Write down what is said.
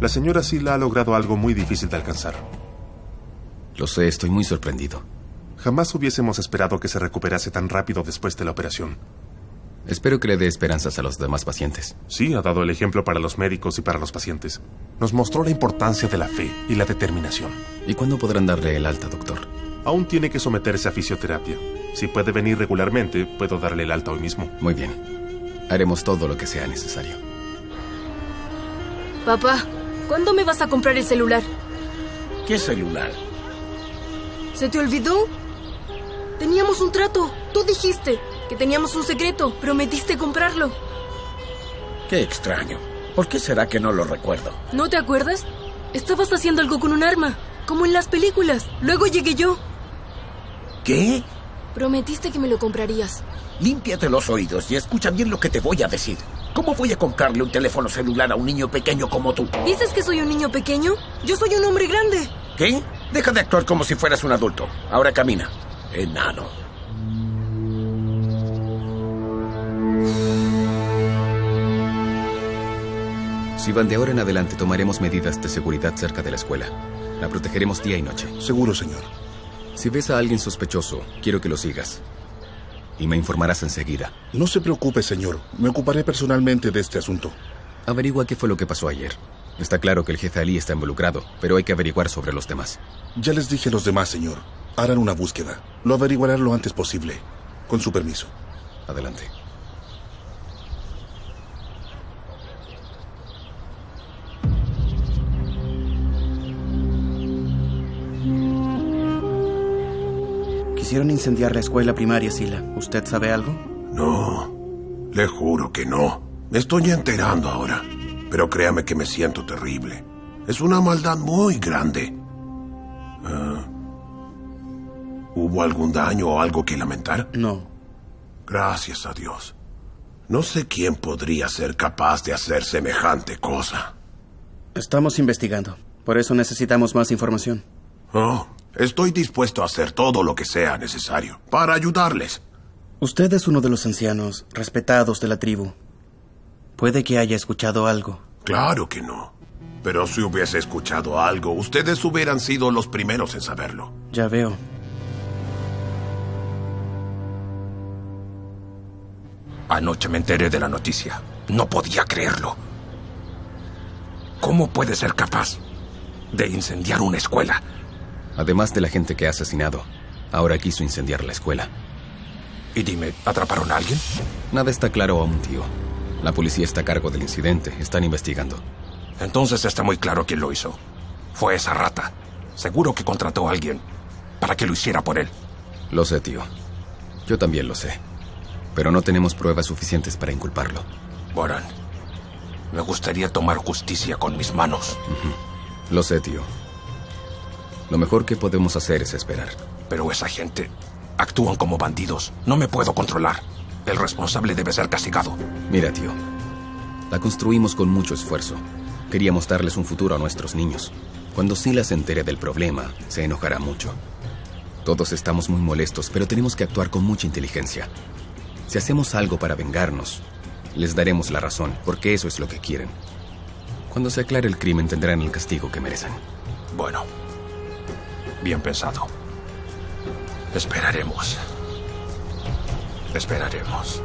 La señora Sila ha logrado algo muy difícil de alcanzar. Lo sé, estoy muy sorprendido. Jamás hubiésemos esperado que se recuperase tan rápido después de la operación. Espero que le dé esperanzas a los demás pacientes. Sí, ha dado el ejemplo para los médicos y para los pacientes. Nos mostró la importancia de la fe y la determinación. ¿Y cuándo podrán darle el alta, doctor? Aún tiene que someterse a fisioterapia. Si puede venir regularmente, puedo darle el alta hoy mismo. Muy bien. Haremos todo lo que sea necesario. Papá, ¿cuándo me vas a comprar el celular? ¿Qué celular? ¿Se te olvidó? Teníamos un trato. Tú dijiste que teníamos un secreto. Prometiste comprarlo. Qué extraño. ¿Por qué será que no lo recuerdo? ¿No te acuerdas? Estabas haciendo algo con un arma, como en las películas. Luego llegué yo. ¿Qué? Prometiste que me lo comprarías. Límpiate los oídos y escucha bien lo que te voy a decir. ¿Cómo voy a comprarle un teléfono celular a un niño pequeño como tú? ¿Dices que soy un niño pequeño? Yo soy un hombre grande. ¿Qué? Deja de actuar como si fueras un adulto. Ahora camina. Enano. Si van de ahora en adelante tomaremos medidas de seguridad cerca de la escuela. La protegeremos día y noche. Seguro, señor. Si ves a alguien sospechoso, quiero que lo sigas. Y me informarás enseguida. No se preocupe, señor. Me ocuparé personalmente de este asunto. Averigua qué fue lo que pasó ayer. Está claro que el jefe Ali está involucrado, pero hay que averiguar sobre los demás. Ya les dije a los demás, señor. Harán una búsqueda. Lo averiguarán lo antes posible. Con su permiso. Adelante. Quisieron incendiar la escuela primaria, Sila. ¿Usted sabe algo? No, le juro que no. Me estoy enterando ahora. Pero créame que me siento terrible. Es una maldad muy grande. Ah, ¿Hubo algún daño o algo que lamentar? No. Gracias a Dios. No sé quién podría ser capaz de hacer semejante cosa. Estamos investigando. Por eso necesitamos más información. Oh, estoy dispuesto a hacer todo lo que sea necesario para ayudarles. Usted es uno de los ancianos respetados de la tribu. Puede que haya escuchado algo. Claro que no. Pero si hubiese escuchado algo, ustedes hubieran sido los primeros en saberlo. Ya veo. Anoche me enteré de la noticia. No podía creerlo. ¿Cómo puede ser capaz de incendiar una escuela? Además de la gente que ha asesinado, ahora quiso incendiar la escuela. Y dime, ¿atraparon a alguien? Nada está claro aún, tío. La policía está a cargo del incidente. Están investigando. Entonces está muy claro quién lo hizo. Fue esa rata. Seguro que contrató a alguien para que lo hiciera por él. Lo sé, tío. Yo también lo sé. Pero no tenemos pruebas suficientes para inculparlo. Boran, me gustaría tomar justicia con mis manos. Lo sé, tío. Lo mejor que podemos hacer es esperar. Pero esa gente actúan como bandidos. No me puedo controlar. El responsable debe ser castigado. Mira, tío. La construimos con mucho esfuerzo. Queríamos darles un futuro a nuestros niños. Cuando Sila se entere del problema, se enojará mucho. Todos estamos muy molestos, pero tenemos que actuar con mucha inteligencia. Si hacemos algo para vengarnos, les daremos la razón, porque eso es lo que quieren. Cuando se aclare el crimen tendrán el castigo que merecen. Bueno, bien pensado. Esperaremos. Esperaremos.